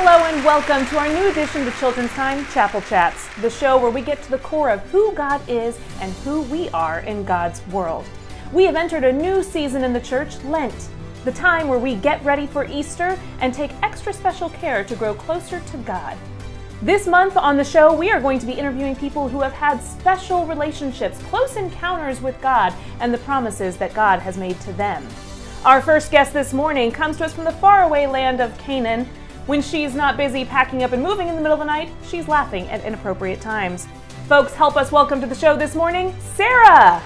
and welcome to our new edition to Children's Time Chapel Chats, the show where we get to the core of who God is and who we are in God's world. We have entered a new season in the church, Lent, the time where we get ready for Easter and take extra special care to grow closer to God. This month on the show, we are going to be interviewing people who have had special relationships, close encounters with God, and the promises that God has made to them. Our first guest this morning comes to us from the faraway land of Canaan. When she's not busy packing up and moving in the middle of the night, she's laughing at inappropriate times. Folks, help us welcome to the show this morning, Sarah.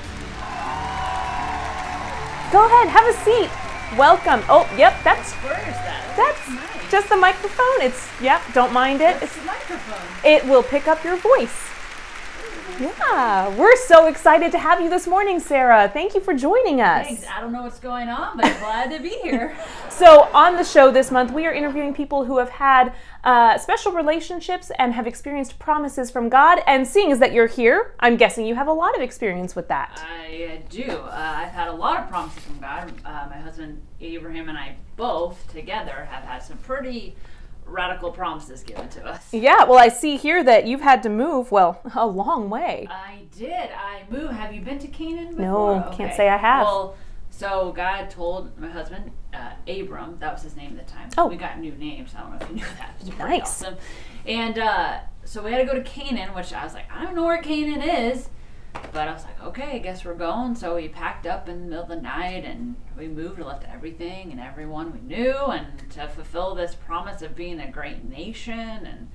Go ahead, have a seat. Welcome. Oh, yep, that's Where is that? Oh, that's nice. just the microphone. It's yep, don't mind it. It's It's, the microphone. it will pick up your voice. Yeah, we're so excited to have you this morning, Sarah. Thank you for joining us. Thanks. I don't know what's going on, but I'm glad to be here. So, on the show this month, we are interviewing people who have had uh, special relationships and have experienced promises from God. And seeing as that you're here, I'm guessing you have a lot of experience with that. I uh, do. Uh, I've had a lot of promises from God. Uh, my husband Abraham and I both together have had some pretty radical promises given to us. Yeah, well, I see here that you've had to move, well, a long way. I did. I moved. Have you been to Canaan before? No, can't say I have. Well, so God told my husband, uh, Abram, that was his name at the time. Oh. We got new names. I don't know if you knew that. It's Nice. Awesome. And uh, so we had to go to Canaan, which I was like, I don't know where Canaan is. But I was like, okay, I guess we're going. So we packed up in the middle of the night and we moved and left everything and everyone we knew and to fulfill this promise of being a great nation and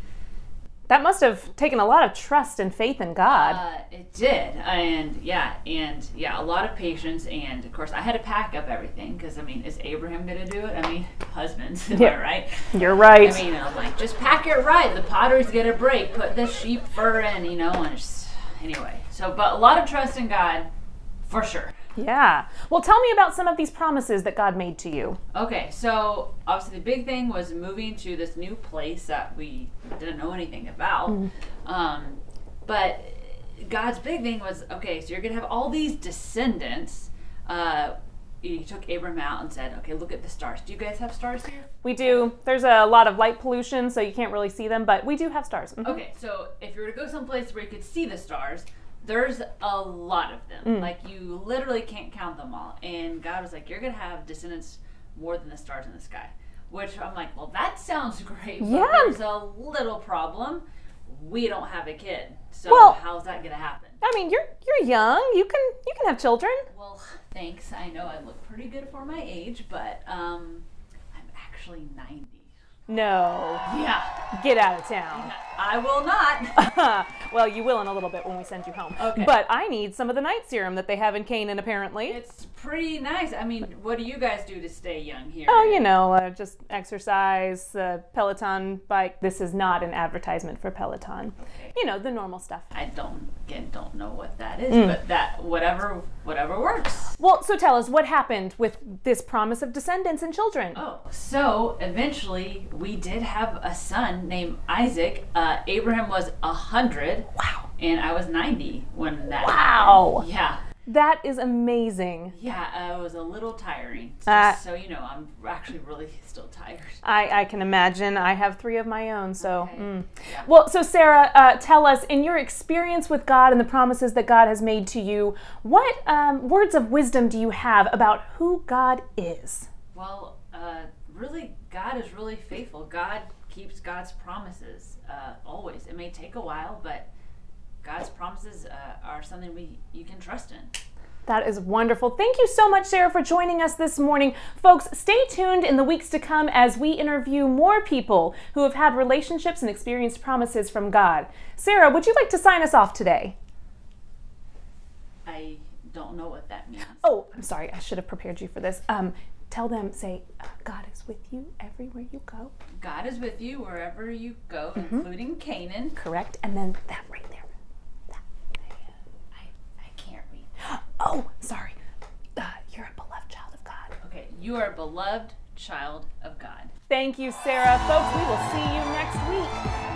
That must have taken a lot of trust and faith in God. Uh, it did, and yeah, and yeah, a lot of patience, and of course, I had to pack up everything because I mean, is Abraham gonna do it? I mean, husbands, am Yeah. I right? you're right. I mean, I'm like, just pack it right. The pottery's gonna break. Put the sheep fur in, you know, and anyway. So, but a lot of trust in God, for sure. yeah. Well, tell me about some of these promises that God made to you. Okay, so obviously the big thing was moving to this new place that we didn't know anything about. Um, but God's big thing was okay, so you're gonna have all these descendants. Uh, he took Abram out and said, "Okay, look at the stars. Do you guys have stars here?" We do. There's a lot of light pollution, so you can't really see them, but we do have stars. Mhm. Okay, so if you were to go someplace where you could see the stars, there's a lot of them. Like you literally can't count them all. And God was like, "You're gonna have descendants more than the stars in the sky." Which I'm like, "Well, that sounds great, but Yeah. there's a little problem. We don't have a kid, so Well- how's that gonna happen?" I mean, you're you're young. You can you can have children. Well, thanks. I know I look pretty good for my age, but um, I'm actually 90. No. Yeah, Get out of town. I will not. well, you will in a little bit when we send you home. Okay. But I need some of the night serum that they have in Canaan, apparently. It's pretty nice. I mean, what do you guys do to stay young here? Oh, you know, uh, just exercise, uh, Peloton bike. This is not an advertisement for Peloton. Okay. You know, the normal stuff. I don't again don't know what that is, Mm. but that whatever whatever works. Well, so tell us what happened with this promise of descendants and children. Oh, so eventually we did have a son named Isaac. Uh, Abraham was a hundred. Wow. And I was ninety when that. Wow. happened. Yeah. That is amazing. Yeah, uh, it was a little tiring. Just Uh, so you know, I'm actually really still tired. I, I can imagine. I have three of my own, so. Okay. mm. Yeah. Well, so Sarah, uh, tell us, in your experience with God and the promises that God has made to you, what um, words of wisdom do you have about who God is? Well, uh, really, God is really faithful. God keeps God's promises uh, always. It may take a while, but God's promises uh, are something we you can trust in. That is wonderful. Thank you so much, Sarah, for joining us this morning. Folks, stay tuned in the weeks to come as we interview more people who have had relationships and experienced promises from God. Sarah, would you like to sign us off today? I don't know what that means. Oh, I'm sorry. I should have prepared you for this. Um, tell them, say, uh, God is with you everywhere you go. God is with you wherever you go, Mm-hmm. including Canaan. Correct? And then that right there. That. I, I can't read. Oh, sorry. Uh, you're a beloved child of God. Okay, you are a beloved child of God. Thank you, Sarah. Folks, we will see you next week.